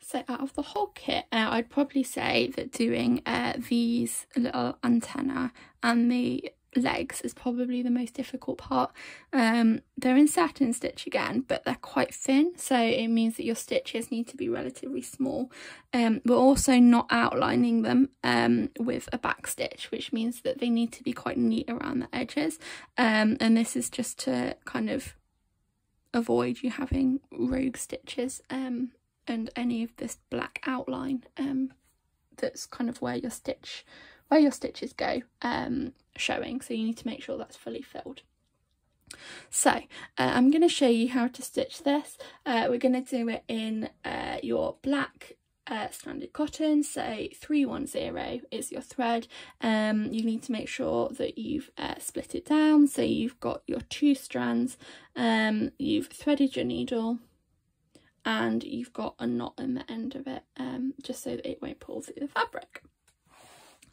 So out of the whole kit, uh, I'd probably say that doing uh, these little antenna and the legs is probably the most difficult part. Um, they're in satin stitch again, but they're quite thin, so it means that your stitches need to be relatively small. Um, we're also not outlining them um, with a back stitch, which means that they need to be quite neat around the edges. Um, and this is just to kind of avoid you having rogue stitches um, and any of this black outline um, that's kind of where your stitch where your stitches go um, showing so you need to make sure that's fully filled. So uh, I'm going to show you how to stitch this. Uh, we're going to do it in uh, your black uh, standard cotton, so 310 is your thread. Um, you need to make sure that you've uh, split it down, so you've got your two strands, um, you've threaded your needle, and you've got a knot in the end of it, um, just so that it won't pull through the fabric.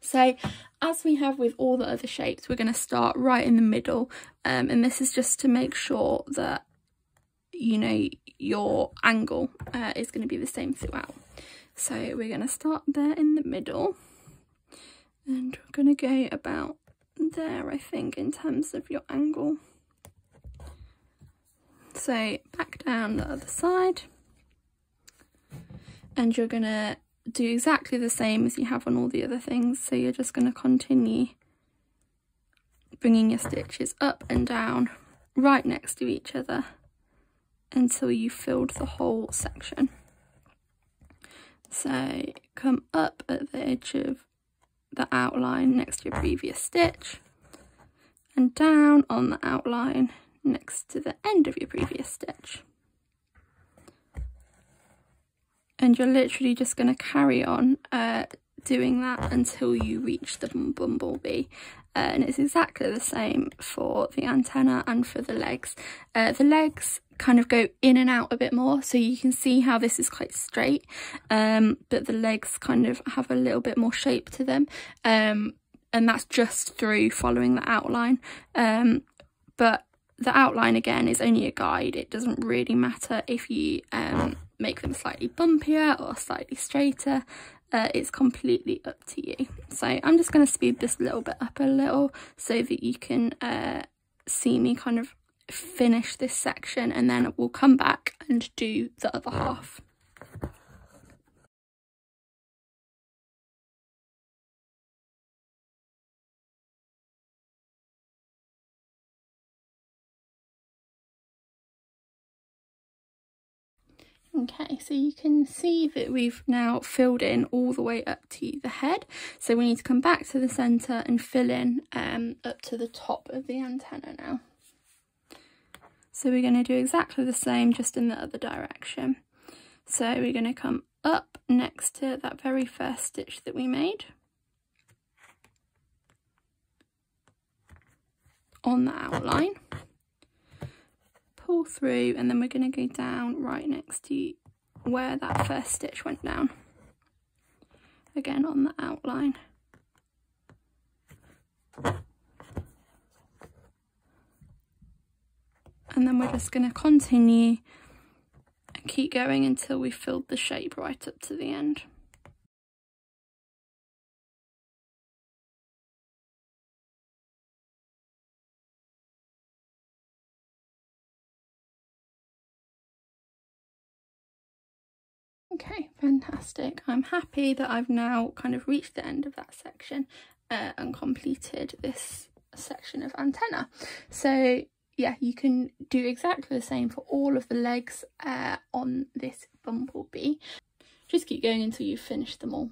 So as we have with all the other shapes, we're going to start right in the middle. Um, and this is just to make sure that, you know, your angle uh, is going to be the same throughout. So we're going to start there in the middle. And we're going to go about there, I think, in terms of your angle. So back down the other side. And you're going to do exactly the same as you have on all the other things. So you're just going to continue bringing your stitches up and down right next to each other until you've filled the whole section. So come up at the edge of the outline next to your previous stitch and down on the outline next to the end of your previous stitch and you're literally just going to carry on uh, doing that until you reach the bumblebee. Uh, and it's exactly the same for the antenna and for the legs. Uh, the legs kind of go in and out a bit more so you can see how this is quite straight. Um, but the legs kind of have a little bit more shape to them. Um, and that's just through following the outline. Um, but the outline again is only a guide. It doesn't really matter if you um, make them slightly bumpier or slightly straighter. Uh, it's completely up to you. So I'm just going to speed this little bit up a little so that you can uh, see me kind of finish this section and then we'll come back and do the other half Okay, so you can see that we've now filled in all the way up to the head. So we need to come back to the centre and fill in um, up to the top of the antenna now. So we're going to do exactly the same, just in the other direction. So we're going to come up next to that very first stitch that we made. On the outline pull through and then we're going to go down right next to where that first stitch went down. Again on the outline. And then we're just going to continue and keep going until we've filled the shape right up to the end Okay, fantastic. I'm happy that I've now kind of reached the end of that section uh, and completed this section of antenna. So yeah, you can do exactly the same for all of the legs uh, on this bumblebee. Just keep going until you've finished them all.